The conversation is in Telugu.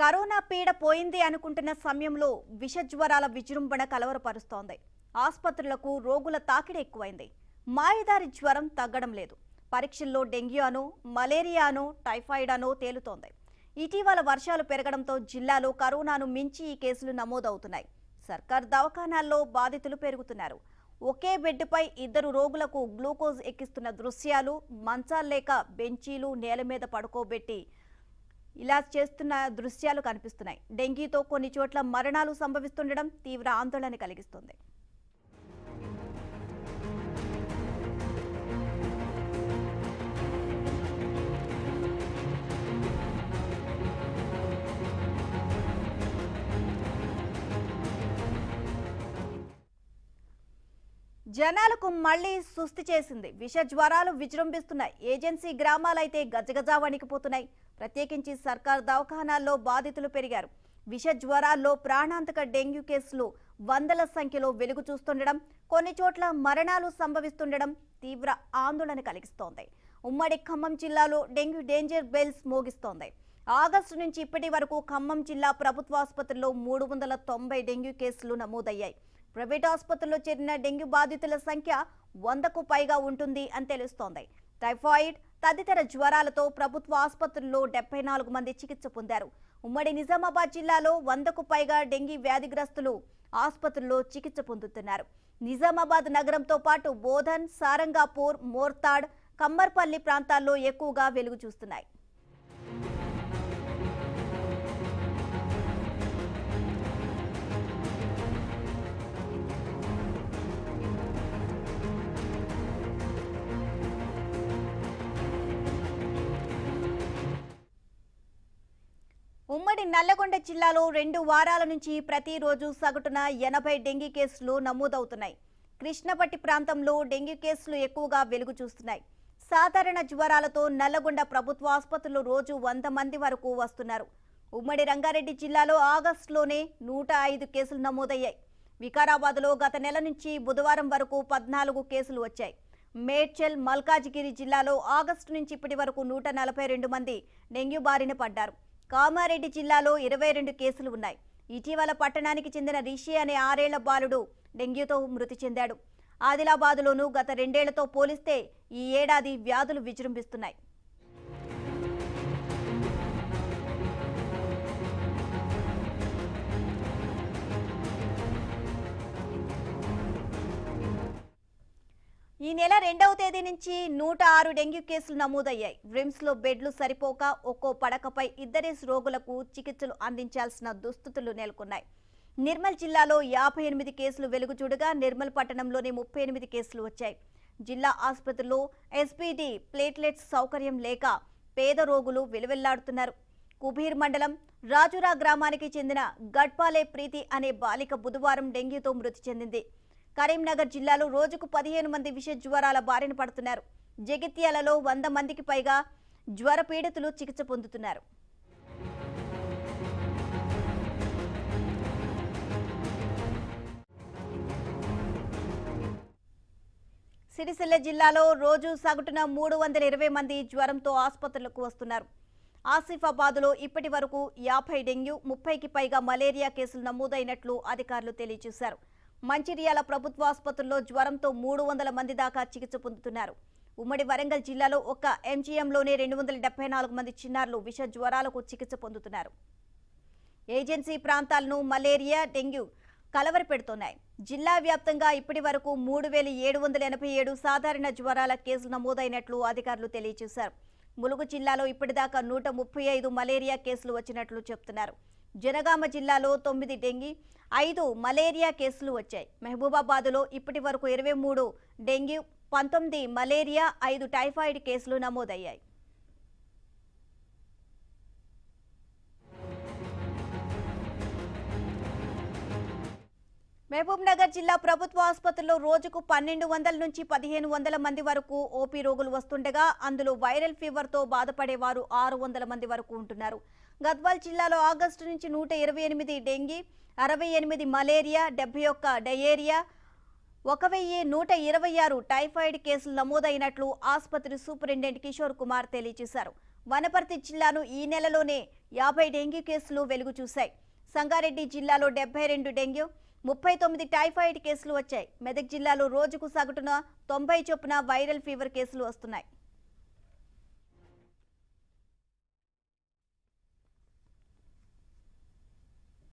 కరోనా పీడ పోయింది అనుకుంటున్న సమయంలో విష జ్వరాల విజృంభణ కలవరపరుస్తోంది. ఆసుపత్రులకు రోగుల తాకిడి ఎక్కువైంది. మాయదారి జ్వరం తగ్గడం లేదు. పరీక్షల్లో డెంగ్యూ అనో టైఫాయిడ్ అనో తేలుతోంది. ఇటీవల వర్షాలు పెరగడంతో జిల్లాలో కరోనాను మించి ఈ కేసులు నమోదవుతున్నాయి. సర్కార్ దవాఖానాల్లో బాధితులు పెరుగుతున్నారు. ఒకే బెడ్పై ఇద్దరు రోగులకు గ్లూకోజ్ ఎక్కిస్తున్న దృశ్యాలు మంచాలు లేక బెంచీలు నేల మీద పడుకోబెట్టి ఇలా చేస్తున్న దృశ్యాలు కనిపిస్తున్నాయి. డెంగీతో కొన్ని చోట్ల మరణాలు సంభవిస్తుండడం తీవ్ర ఆందోళన కలిగిస్తుంది. జనాలకు మళ్ళీ సుస్థి చేసింది. విష జ్వరాలు విజృంభిస్తున్నాయి. ఏజెన్సీ గ్రామాలైతే గజగజా వణికిపోతున్నాయి ప్రత్యేకించి సర్కార్ దవాఖానాల్లో బాధితులు పెరిగారు. విష జ్వరాల్లో ప్రాణాంతక డెంగ్యూ కేసులు వందల సంఖ్యలో వెలుగు చూస్తుండడం కొన్ని చోట్ల మరణాలు సంభవిస్తుండడం తీవ్ర ఆందోళన కలిగిస్తోంది. ఉమ్మడి ఖమ్మం జిల్లాలో డెంగ్యూ డేంజర్ బెల్స్ మోగిస్తోంది. ఆగస్టు నుంచి ఇప్పటి వరకు ఖమ్మం జిల్లా ప్రభుత్వ ఆసుపత్రిలో మూడు వందల తొంభై డెంగ్యూ కేసులు నమోదయ్యాయి. ప్రైవేట్ ఆసుపత్రుల్లో చేరిన డెంగ్యూ బాధితుల సంఖ్య వందకు పైగా ఉంటుంది అని తెలుస్తోంది. టైఫాయిడ్ తదితర జ్వరాలతో ప్రభుత్వ ఆసుపత్రుల్లో డెబ్బై నాలుగు మంది చికిత్స పొందారు. ఉమ్మడి నిజామాబాద్ జిల్లాలో వందకు పైగా డెంగీ వ్యాధిగ్రస్తులు ఆసుపత్రుల్లో చికిత్స పొందుతున్నారు. నిజామాబాద్ నగరంతో పాటు బోధన్ సారంగాపూర్ మోర్తాడ్ కమ్మర్పల్లి ప్రాంతాల్లో ఎక్కువగా వెలుగు చూస్తున్నాయి. ఉమ్మడి నల్లగొండ జిల్లాలో రెండు వారాల నుంచి ప్రతిరోజు సగటున ఎనభై డెంగీ కేసులు నమోదవుతున్నాయి. కృష్ణపట్టి ప్రాంతంలో డెంగీ కేసులు ఎక్కువగా వెలుగు చూస్తున్నాయి. సాధారణ జ్వరాలతో నల్లగొండ ప్రభుత్వ ఆసుపత్రులు రోజు వంద మంది వరకు వస్తున్నారు. ఉమ్మడి రంగారెడ్డి జిల్లాలో ఆగస్టులోనే నూట ఐదు కేసులు నమోదయ్యాయి. వికారాబాద్లో గత నెల నుంచి బుధవారం వరకు పద్నాలుగు కేసులు వచ్చాయి. మేడ్చల్ మల్కాజిగిరి జిల్లాలో ఆగస్టు నుంచి ఇప్పటి వరకు నూట నలభై రెండు మంది డెంగ్యూ బారిన పడ్డారు. కామారెడ్డి జిల్లాలో ఇరవై రెండు కేసులు ఉన్నాయి. ఇటీవల పట్టణానికి చెందిన రిషి అనే ఆరేళ్ళ బాలుడు డెంగ్యూతో మృతి చెందాడు. ఆదిలాబాదులోనూ గత రెండేళ్ళతో పోలిస్తే ఈ ఏడాది వ్యాధులు విజృంభిస్తున్నాయి. ఈ నెల రెండవ తేదీ నుంచి నూట ఆరు డెంగ్యూ కేసులు నమోదయ్యాయి. రిమ్స్లో బెడ్లు సరిపోక ఒక్కో పడకపై ఇద్దరే రోగులకు చికిత్సలు అందించాల్సిన దుస్థితులు నెలకొన్నాయి. నిర్మల్ జిల్లాలో యాభై ఎనిమిది కేసులు వెలుగు చూడగా నిర్మల్ పట్టణంలోని ముప్పై ఎనిమిది కేసులు వచ్చాయి. జిల్లా ఆసుపత్రిలో ఎస్పీడీ ప్లేట్లెట్స్ సౌకర్యం లేక పేద రోగులు వెలువెల్లాడుతున్నారు కుబీర్ మండలం రాజురా గ్రామానికి చెందిన గడ్పాలే ప్రీతి అనే బాలిక బుధవారం డెంగ్యూతో మృతి చెందింది. కరీంనగర్ జిల్లాలో రోజుకు పదిహేను మంది విష జ్వరాల బారిన పడుతున్నారు. జగిత్యాలలో వంద మందికి పైగా జ్వర పీడితులు చికిత్స పొందుతున్నారు. సిరిసిల్ల జిల్లాలో రోజు సగటున మూడు వందల ఇరవై మంది జ్వరంతో ఆసుపత్రులకు వస్తున్నారు. ఆసిఫాబాద్లో ఇప్పటి వరకు యాభై డెంగ్యూ ముప్పైకి పైగా మలేరియా కేసులు నమోదైనట్లు అధికారులు తెలియజేశారు. మంచిర్యాల ప్రభుత్వ ఆసుపత్రుల్లో జ్వరంతో మూడు వందల మంది దాకా చికిత్స పొందుతున్నారు. ఉమ్మడి వరంగల్ జిల్లాలో ఒక్క ఎంజీఎంలోనే రెండు వందల డెబ్బై నాలుగు మంది చిన్నారులు విష జ్వరాలకు చికిత్స పొందుతున్నారు. ఏజెన్సీ ప్రాంతాలను మలేరియా డెంగ్యూ కలవర పెడుతున్నాయి. జిల్లా వ్యాప్తంగా ఇప్పటి వరకు మూడు వేల ఏడు వందల ఎనభై ఏడు సాధారణ జ్వరాల కేసులు నమోదైనట్లు అధికారులు తెలియజేశారు. ములుగు జిల్లాలో ఇప్పటిదాకా నూట ముప్పై ఐదు మలేరియా కేసులు వచ్చినట్లు చెప్తున్నారు. జనగామ జిల్లాలో తొమ్మిది డెంగీ ఐదు మలేరియా కేసులు వచ్చాయి. మహబూబాబాద్లో ఇప్పటి వరకు ఇరవై మూడు డెంగ్యూ పంతొమ్మిది మలేరియా ఐదు టైఫాయిడ్ కేసులు నమోదయ్యాయి. మహబూబ్నగర్ జిల్లా ప్రభుత్వ ఆసుపత్రిలో రోజుకు పన్నెండు వందల నుంచి పదిహేను వందల మంది వరకు ఓపీ రోగులు వస్తుండగా అందులో వైరల్ ఫీవర్తో బాధపడేవారు ఆరు వందల మంది వరకు ఉంటున్నారు. గద్వాల్ జిల్లాలో ఆగస్టు నుంచి నూట ఇరవై ఎనిమిది డెంగీ అరవై ఎనిమిది మలేరియా డెబ్బై ఒక్క డయేరియా ఒక వెయ్యి నూట ఇరవై ఆరు టైఫాయిడ్ కేసులు నమోదైనట్లు ఆసుపత్రి సూపరింటెండెంట్ కిషోర్ కుమార్ తెలియజేశారు వనపర్తి జిల్లాను ఈ నెలలోనే యాభై డెంగ్యూ కేసులు వెలుగు చూశాయి. సంగారెడ్డి జిల్లాలో డెబ్బై రెండు డెంగ్యూ ముప్పై తొమ్మిది టైఫాయిడ్ కేసులు వచ్చాయి. మెదక్ జిల్లాలో రోజుకు సగటున తొంభై చొప్పున వైరల్ ఫీవర్ కేసులు వస్తున్నాయి.